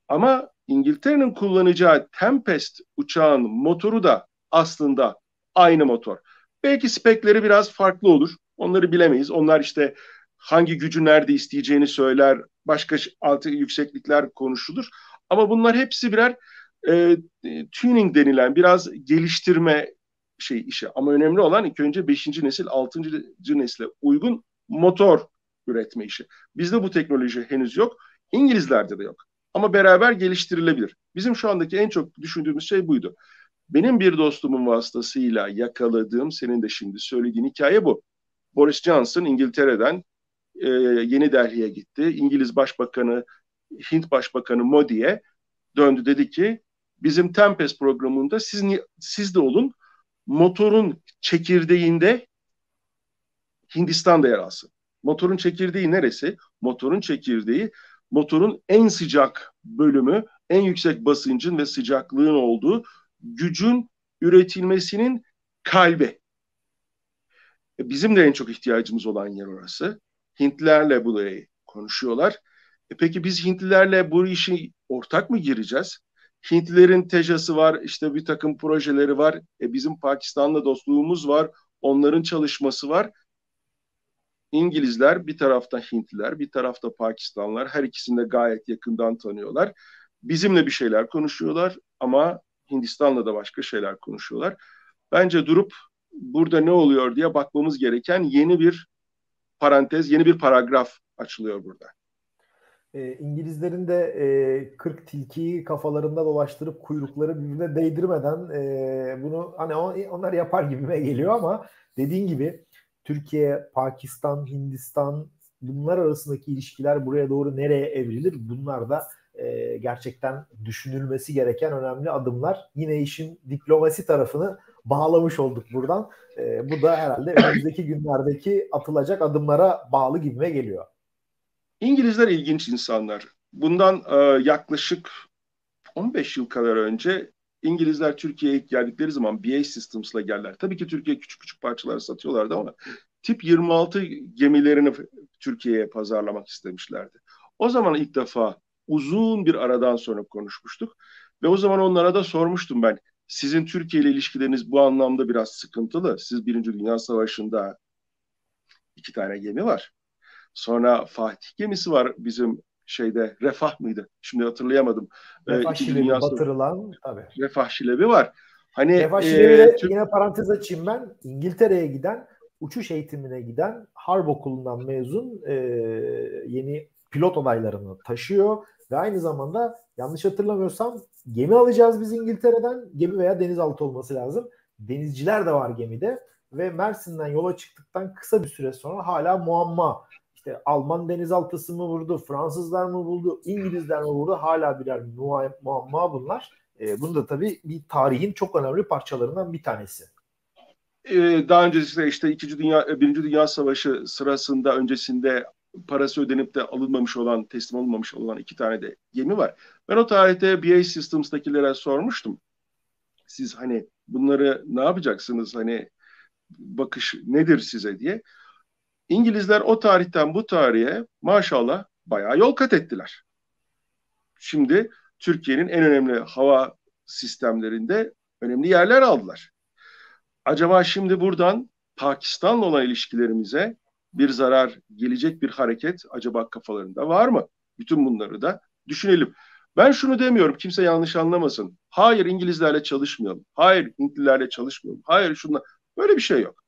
Ama İngiltere'nin kullanacağı Tempest uçağın motoru da aslında aynı motor. Belki spekleri biraz farklı olur. Onları bilemeyiz. Onlar işte hangi gücü nerede isteyeceğini söyler, başka altı yükseklikler konuşulur. Ama bunlar hepsi birer e, tuning denilen biraz geliştirme şey işi. Ama önemli olan ilk önce 5. nesil, 6. nesile uygun motor üretme işi. Bizde bu teknoloji henüz yok. İngilizlerde de yok. Ama beraber geliştirilebilir. Bizim şu andaki en çok düşündüğümüz şey buydu. Benim bir dostumun vasıtasıyla yakaladığım, senin de şimdi söylediğin hikaye bu. Boris Johnson İngiltere'den e, Yeni Delhi'ye gitti. İngiliz Başbakanı, Hint Başbakanı Modi'ye döndü dedi ki bizim Tempest programında siz, siz de olun motorun çekirdeğinde Hindistan'da yer alsın. Motorun çekirdeği neresi? Motorun çekirdeği motorun en sıcak bölümü, en yüksek basıncın ve sıcaklığın olduğu gücün üretilmesinin kalbi. E, bizim de en çok ihtiyacımız olan yer orası. Hintlilerle burayı konuşuyorlar. E peki biz Hintlilerle bu işi ortak mı gireceğiz? Hintlilerin tejası var, işte bir takım projeleri var. E bizim Pakistan'la dostluğumuz var, onların çalışması var. İngilizler bir tarafta Hintliler, bir tarafta Pakistanlılar. Her ikisini de gayet yakından tanıyorlar. Bizimle bir şeyler konuşuyorlar ama Hindistan'la da başka şeyler konuşuyorlar. Bence durup burada ne oluyor diye bakmamız gereken yeni bir parantez, yeni bir paragraf açılıyor burada. E, İngilizlerin de e, 40 tilkiyi kafalarında dolaştırıp kuyrukları birbirine değdirmeden e, bunu hani onlar yapar gibime geliyor ama dediğin gibi Türkiye, Pakistan, Hindistan bunlar arasındaki ilişkiler buraya doğru nereye evrilir? Bunlar da e, gerçekten düşünülmesi gereken önemli adımlar. Yine işin diplomasi tarafını bağlamış olduk buradan. E, bu da herhalde önümüzdeki günlerdeki atılacak adımlara bağlı gibime geliyor. İngilizler ilginç insanlar. Bundan e, yaklaşık 15 yıl kadar önce İngilizler Türkiye'ye ilk geldikleri zaman BA Systems'la geldiler. Tabii ki Türkiye küçük küçük parçalar satıyorlardı ama tip 26 gemilerini Türkiye'ye pazarlamak istemişlerdi. O zaman ilk defa uzun bir aradan sonra konuşmuştuk. Ve o zaman onlara da sormuştum ben. Sizin Türkiye ile ilişkileriniz bu anlamda biraz sıkıntılı. Siz Birinci Dünya Savaşı'nda iki tane gemi var. Sonra Fatih gemisi var bizim şeyde Refah mıydı? Şimdi hatırlayamadım. Ee, Refah ee, Şilebi batırılan tabii. Refah Şilebi var. Hani Refah Şilebi'de e, yine parantez açayım ben. İngiltere'ye giden uçuş eğitimine giden Harp Okulu'ndan mezun e, yeni pilot adaylarını taşıyor ve aynı zamanda yanlış hatırlamıyorsam gemi alacağız biz İngiltere'den. Gemi veya denizaltı olması lazım. Denizciler de var gemide ve Mersin'den yola çıktıktan kısa bir süre sonra hala muamma işte Alman denizaltısı mı vurdu, Fransızlar mı vurdu, İngilizler mi vurdu hala birer muamma bunlar. E, bunu da tabii bir tarihin çok önemli parçalarından bir tanesi. Ee, daha öncesinde işte İkinci Dünya, Birinci Dünya Savaşı sırasında öncesinde parası ödenip de alınmamış olan, teslim olmamış olan iki tane de gemi var. Ben o tarihte BA Systems'takilere sormuştum. Siz hani bunları ne yapacaksınız? Hani bakış nedir size diye. İngilizler o tarihten bu tarihe maşallah bayağı yol kat ettiler. Şimdi Türkiye'nin en önemli hava sistemlerinde önemli yerler aldılar. Acaba şimdi buradan Pakistan'la olan ilişkilerimize bir zarar gelecek bir hareket acaba kafalarında var mı? Bütün bunları da düşünelim. Ben şunu demiyorum, kimse yanlış anlamasın. Hayır İngilizlerle çalışmayalım. Hayır Hintlilerle çalışmayalım. Hayır şunla. Böyle bir şey yok.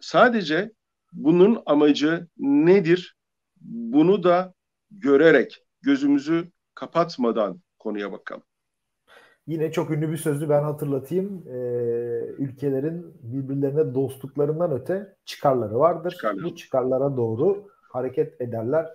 Sadece bunun amacı nedir? Bunu da görerek, gözümüzü kapatmadan konuya bakalım. Yine çok ünlü bir sözü ben hatırlatayım. Ee, ülkelerin birbirlerine dostluklarından öte çıkarları vardır. Çıkarlar. Bu çıkarlara doğru hareket ederler.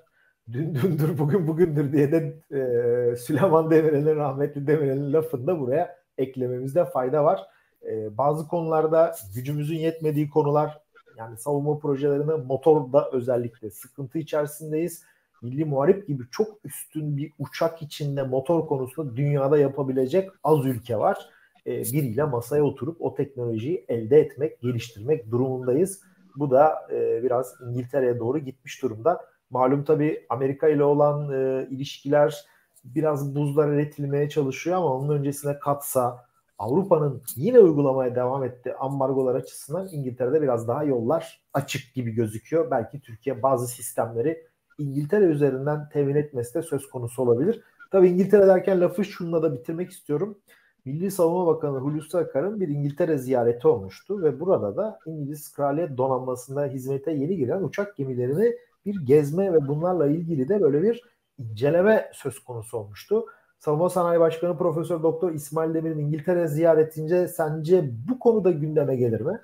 Dün dündür, bugün bugündür diye de e, Süleyman Demirel'in, rahmetli Demirel'in lafını da buraya eklememizde fayda var. E, bazı konularda gücümüzün yetmediği konular yani savunma projelerinde motorda özellikle sıkıntı içerisindeyiz Milli Muharip gibi çok üstün bir uçak içinde motor konusunda dünyada yapabilecek az ülke var. E, biriyle masaya oturup o teknolojiyi elde etmek, geliştirmek durumundayız. Bu da e, biraz İngiltere'ye doğru gitmiş durumda. Malum tabii Amerika ile olan e, ilişkiler biraz buzlar eritilmeye çalışıyor ama onun öncesine katsa Avrupa'nın yine uygulamaya devam etti ambargolar açısından İngiltere'de biraz daha yollar açık gibi gözüküyor. Belki Türkiye bazı sistemleri İngiltere üzerinden temin etmesi de söz konusu olabilir. Tabii İngiltere derken lafı şununla da bitirmek istiyorum. Milli Savunma Bakanı Hulusi Akar'ın bir İngiltere ziyareti olmuştu ve burada da İngiliz Kraliyet Donanması'nda hizmete yeni giren uçak gemilerini bir gezme ve bunlarla ilgili de böyle bir inceleme söz konusu olmuştu. Savunma Sanayi Başkanı Profesör Doktor İsmail Demir'in İngiltere ziyaretince sence bu konuda gündeme gelir mi?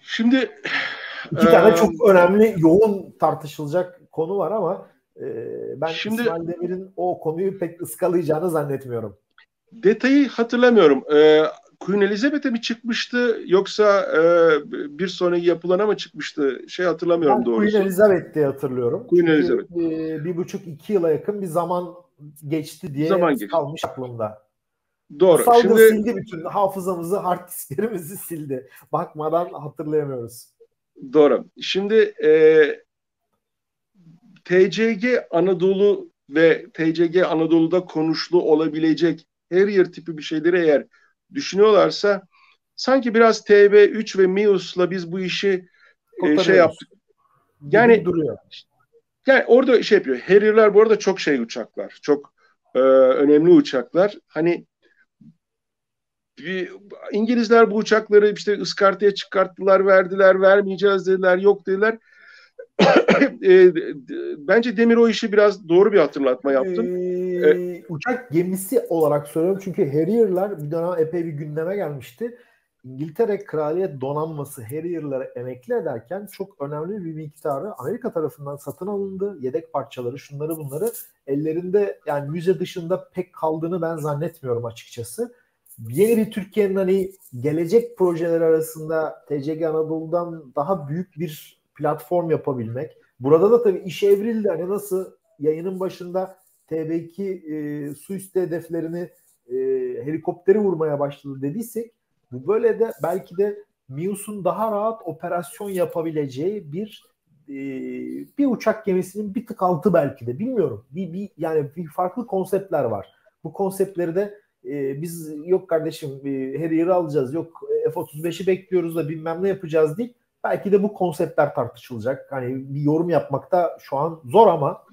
Şimdi İki ee, tane çok önemli, yoğun tartışılacak konu var ama e, ben şimdi, İsmail Demir'in o konuyu pek ıskalayacağını zannetmiyorum. Detayı hatırlamıyorum. Ee, Queen Elizabeth'e mi çıkmıştı yoksa e, bir sonraki yapılana mı çıkmıştı? Şey hatırlamıyorum ben doğrusu. Queen Elizabeth diye hatırlıyorum. Queen Elizabeth. Bir, bir buçuk iki yıla yakın bir zaman geçti diye zaman geçti. kalmış aklımda. Doğru. Salgın Şimdi... sildi bütün hafızamızı, hard disklerimizi sildi. Bakmadan hatırlayamıyoruz. Doğru. Şimdi e, TCG Anadolu ve TCG Anadolu'da konuşlu olabilecek her yer tipi bir şeyleri eğer düşünüyorlarsa sanki biraz TB3 ve MIUS'la biz bu işi e, şey yaptık. Yani duruyor. Yani orada şey yapıyor. Harrier'ler bu arada çok şey uçaklar. Çok e, önemli uçaklar. Hani İngilizler bu uçakları işte ıskartaya çıkarttılar, verdiler, vermeyeceğiz dediler, yok dediler. e, bence Demir o işi biraz doğru bir hatırlatma yaptı. Ee, ee, uçak gemisi olarak söylüyorum çünkü Harrier'lar bir dönem epey bir gündeme gelmişti. İngiltere Kraliyet Donanması Harrier'ları emekli ederken çok önemli bir miktarı Amerika tarafından satın alındı. Yedek parçaları, şunları bunları ellerinde yani müze dışında pek kaldığını ben zannetmiyorum açıkçası yeni Türkiye'nin hani gelecek projeler arasında TCG Anadolu'dan daha büyük bir platform yapabilmek. Burada da tabii iş evrildi. Hani nasıl yayının başında TB2 e, su üstü hedeflerini e, helikopteri vurmaya başladı dediysek bu böyle de belki de MIUS'un daha rahat operasyon yapabileceği bir e, bir uçak gemisinin bir tık altı belki de bilmiyorum. Bir, bir yani bir farklı konseptler var. Bu konseptleri de e, biz yok kardeşim e, her yeri alacağız yok e, F-35'i bekliyoruz da bilmem ne yapacağız değil. Belki de bu konseptler tartışılacak. Hani bir yorum yapmakta şu an zor ama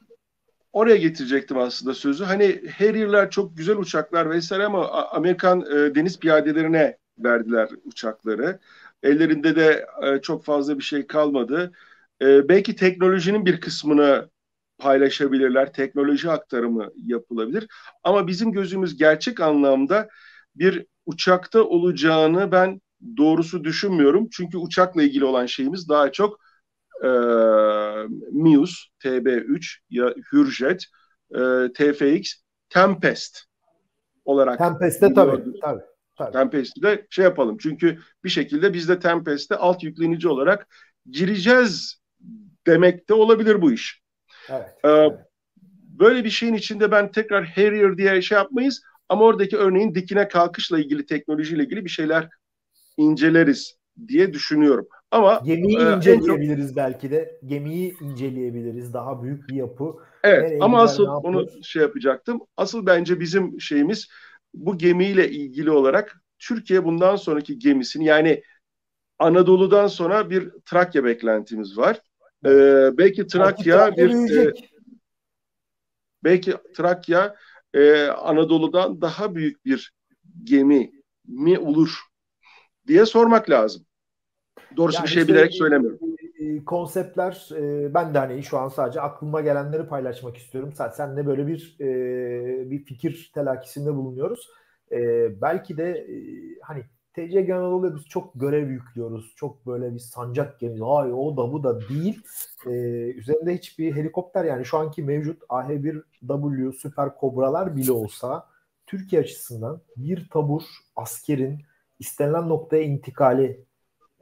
oraya getirecektim aslında sözü. Hani Harrier'ler çok güzel uçaklar vesaire ama Amerikan e, deniz piyadelerine verdiler uçakları. Ellerinde de e, çok fazla bir şey kalmadı. E, belki teknolojinin bir kısmını paylaşabilirler, teknoloji aktarımı yapılabilir. Ama bizim gözümüz gerçek anlamda bir uçakta olacağını ben doğrusu düşünmüyorum. Çünkü uçakla ilgili olan şeyimiz daha çok e, Mius TB3 ya Hürjet e, TFX Tempest olarak Tempest'te tabii, tabii. Tabii. Tempest'i de şey yapalım. Çünkü bir şekilde biz de Tempest'te alt yüklenici olarak gireceğiz demek de olabilir bu iş. Evet, ee, evet. Böyle bir şeyin içinde ben tekrar Harrier diye şey yapmayız ama oradaki örneğin dikine kalkışla ilgili teknolojiyle ilgili bir şeyler inceleriz diye düşünüyorum. Ama gemiyi e, inceleyebiliriz çok... belki de. Gemiyi inceleyebiliriz. Daha büyük bir yapı. Evet Nereye ama gider, asıl onu şey yapacaktım. Asıl bence bizim şeyimiz bu gemiyle ilgili olarak Türkiye bundan sonraki gemisini yani Anadolu'dan sonra bir Trakya beklentimiz var. Ee, belki Trakya bir e, belki Trakya e, Anadolu'dan daha büyük bir gemi mi olur diye sormak lazım. Doğrusu yani bir şey işte, bilerek söylemiyorum. E, konseptler e, ben de hani şu an sadece aklıma gelenleri paylaşmak istiyorum. Sen senle böyle bir e, bir fikir telakisinde bulunuyoruz. E, belki de e, hani TC Anadolu'ya biz çok görev yüklüyoruz. Çok böyle bir sancak gemisi. Ay o da bu da değil. Ee, üzerinde hiçbir helikopter yani şu anki mevcut AH-1W Süper Kobralar bile olsa Türkiye açısından bir tabur askerin istenilen noktaya intikali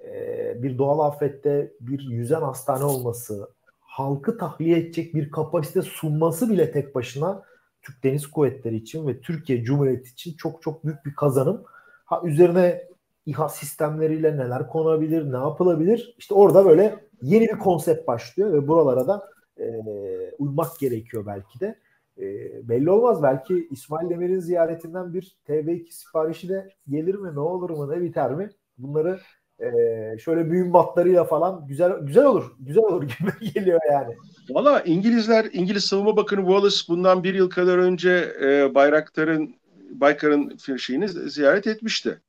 e, bir doğal afette bir yüzen hastane olması halkı tahliye edecek bir kapasite sunması bile tek başına Türk Deniz Kuvvetleri için ve Türkiye Cumhuriyeti için çok çok büyük bir kazanım. Ha üzerine İHA sistemleriyle neler konabilir, ne yapılabilir? İşte orada böyle yeni bir konsept başlıyor ve buralara da e, uymak gerekiyor belki de. E, belli olmaz belki İsmail Demir'in ziyaretinden bir TB2 siparişi de gelir mi, ne olur mu, ne biter mi? Bunları e, şöyle büyük matlarıyla falan güzel güzel olur. Güzel olur gibi geliyor yani. Valla İngilizler, İngiliz Savunma Bakanı Wallace bundan bir yıl kadar önce e, Bayraktar'ın Baykar'ın şeyini ziyaret etmişti.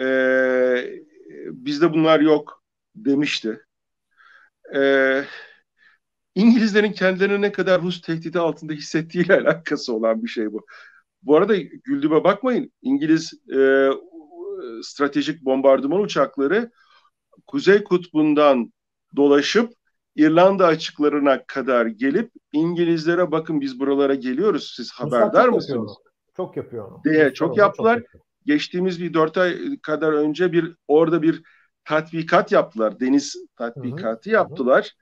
Ee, bizde bunlar yok demişti. Ee, İngilizlerin kendilerini ne kadar Rus tehdidi altında hissettiğiyle alakası olan bir şey bu. Bu arada güldüğüme bakmayın. İngiliz e, stratejik bombardıman uçakları Kuzey Kutbu'ndan dolaşıp İrlanda açıklarına kadar gelip İngilizlere bakın biz buralara geliyoruz siz haberdar mısınız? Yapıyor çok yapıyor onu. Diye çok, çok yaptılar. Çok yapıyor geçtiğimiz bir dört ay kadar önce bir orada bir tatbikat yaptılar. Deniz tatbikatı hı hı. yaptılar.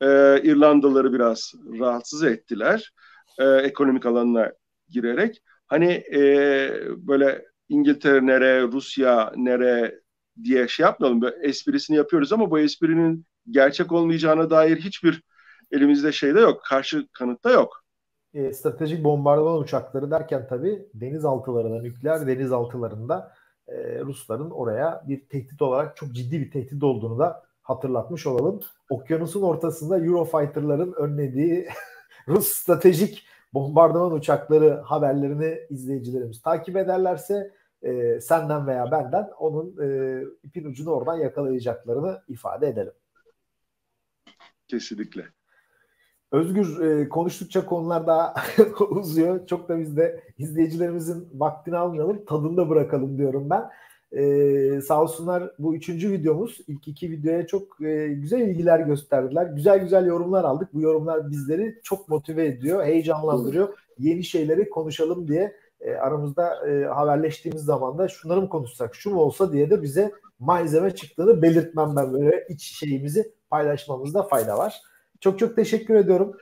Ee, İrlandalıları biraz rahatsız ettiler. Ee, ekonomik alanına girerek. Hani e, böyle İngiltere nere, Rusya nere diye şey yapmayalım. Böyle esprisini yapıyoruz ama bu esprinin gerçek olmayacağına dair hiçbir elimizde şey de yok. Karşı kanıt da yok e, stratejik bombardıman uçakları derken tabii denizaltılarında, nükleer denizaltılarında e, Rusların oraya bir tehdit olarak çok ciddi bir tehdit olduğunu da hatırlatmış olalım. Okyanusun ortasında Eurofighter'ların önlediği Rus stratejik bombardıman uçakları haberlerini izleyicilerimiz takip ederlerse e, senden veya benden onun e, ipin ucunu oradan yakalayacaklarını ifade edelim. Kesinlikle. Özgür e, konuştukça konular daha uzuyor. Çok da biz de izleyicilerimizin vaktini almayalım. Tadında bırakalım diyorum ben. E, sağ olsunlar bu üçüncü videomuz. İlk iki videoya çok e, güzel ilgiler gösterdiler. Güzel güzel yorumlar aldık. Bu yorumlar bizleri çok motive ediyor, heyecanlandırıyor. Yeni şeyleri konuşalım diye e, aramızda e, haberleştiğimiz zaman da şunları mı konuşsak, şu mu olsa diye de bize malzeme çıktığını belirtmem ben böyle iç şeyimizi paylaşmamızda fayda var. Çok çok teşekkür ediyorum.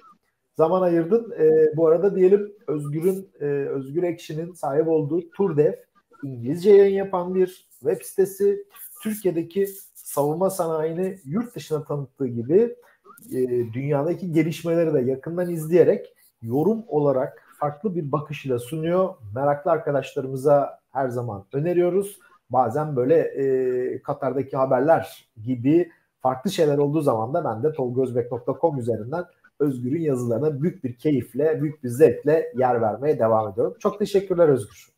Zaman ayırdın. E, bu arada diyelim Özgür'ün, e, Özgür Ekşi'nin sahip olduğu Turdev İngilizce yayın yapan bir web sitesi. Türkiye'deki savunma sanayini yurt dışına tanıttığı gibi e, dünyadaki gelişmeleri de yakından izleyerek yorum olarak farklı bir bakış ile sunuyor. Meraklı arkadaşlarımıza her zaman öneriyoruz. Bazen böyle e, Katar'daki haberler gibi farklı şeyler olduğu zaman da ben de tolgozbek.com üzerinden Özgür'ün yazılarına büyük bir keyifle, büyük bir zevkle yer vermeye devam ediyorum. Çok teşekkürler Özgür.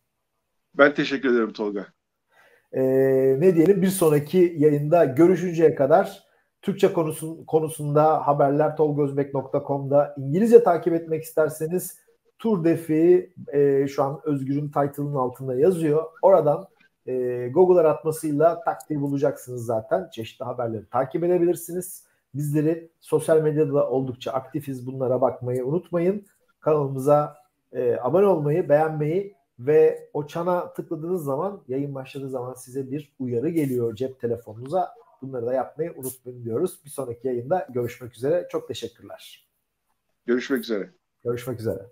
Ben teşekkür ederim Tolga. Ee, ne diyelim bir sonraki yayında görüşünceye kadar Türkçe konusun, konusunda haberler tolgozbek.com'da İngilizce takip etmek isterseniz Tur Defi e, şu an Özgür'ün title'ının altında yazıyor. Oradan e, Google aratmasıyla taktiği bulacaksınız zaten. Çeşitli haberleri takip edebilirsiniz. Bizleri sosyal medyada oldukça aktifiz. Bunlara bakmayı unutmayın. Kanalımıza e, abone olmayı, beğenmeyi ve o çana tıkladığınız zaman yayın başladığı zaman size bir uyarı geliyor cep telefonunuza. Bunları da yapmayı unutmayın diyoruz. Bir sonraki yayında görüşmek üzere. Çok teşekkürler. Görüşmek üzere. Görüşmek üzere.